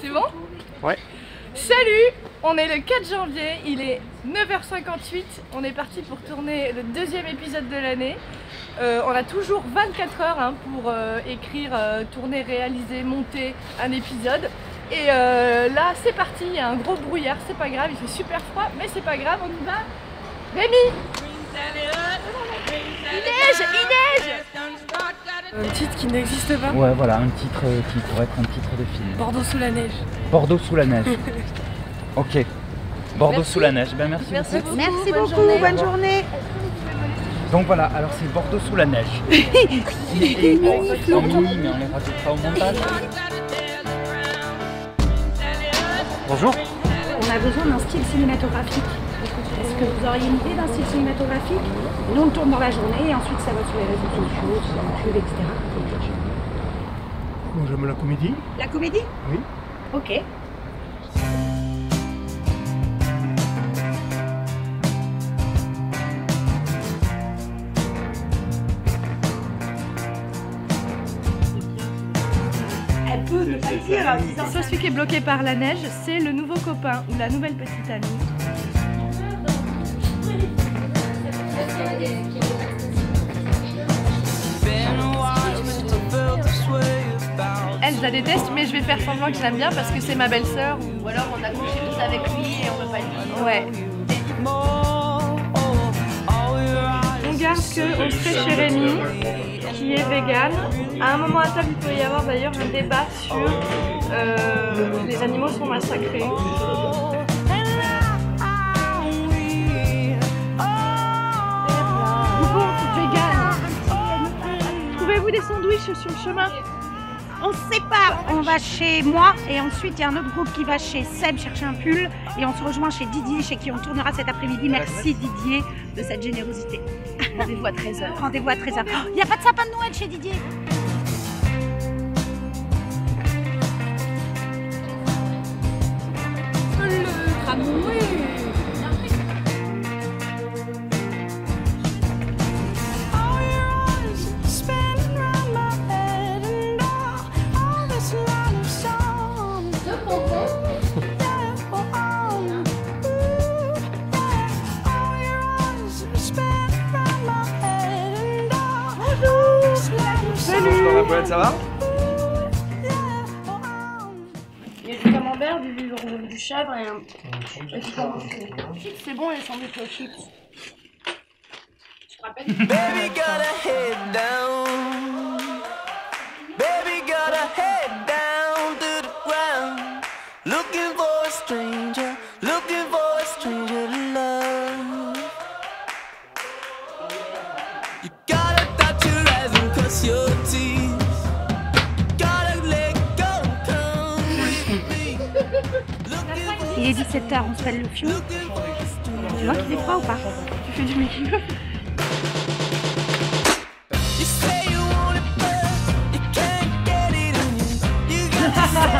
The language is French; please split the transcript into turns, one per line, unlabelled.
C'est bon
Ouais.
Salut On est le 4 janvier, il est 9h58, on est parti pour tourner le deuxième épisode de l'année. Euh, on a toujours 24 heures hein, pour euh, écrire, euh, tourner, réaliser, monter un épisode. Et euh, là c'est parti, il y a un gros brouillard, c'est pas grave, il fait super froid, mais c'est pas grave, on y va Rémi Il neige Il neige Un titre qui n'existe pas
Ouais, voilà, un titre euh, qui pourrait être un titre de film.
Bordeaux sous la neige.
Bordeaux sous la neige. ok. Bordeaux
Merci.
sous la neige. Ben merci.
Merci
beaucoup.
beaucoup.
Merci
bonne
beaucoup,
journée.
bonne journée.
Donc voilà, alors c'est Bordeaux sous la neige. Et en, en mini, mais on les rajoutera au montage. Bonjour.
On a besoin d'un style cinématographique. Est-ce que vous auriez une idée d'un style cinématographique Nous, on tourne dans la journée et ensuite ça va sur les réseaux sociaux, sur YouTube, etc.
Moi j'aime la comédie.
La comédie?
Oui.
Ok. Elle peut ne pas le dire en disant
Ça, celui qui est bloqué par la neige, c'est le nouveau copain ou la nouvelle petite amie. Je la déteste, mais je vais faire semblant que je l'aime bien parce que c'est ma belle-sœur. Ou alors on a couché tous avec lui et on veut pas lui. Ouais. On garde que on serait chez Rémi, qui est vegan. À un moment à table, il peut y avoir d'ailleurs un débat sur euh, les animaux sont massacrés. Bon, vegan. Trouvez-vous des sandwichs sur le chemin?
On se sépare, on va chez moi et ensuite il y a un autre groupe qui va chez Seb chercher un pull et on se rejoint chez Didier chez qui on tournera cet après-midi. Merci Didier de cette générosité.
Rendez-vous à 13h.
Rendez-vous à 13h. Il n'y a pas de sapin de Noël chez Didier
Ça va
Il y a du camembert, du, du, du chèvre et un c'est bon les sandwichs aux chips. Je te rappelle
Baby got her head down. Baby got her head down to the ground. Looking for a stranger,
Il est 17h, on se fait le fion. Tu vois qu'il est froid ou pas
Tu fais du make-up